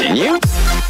You.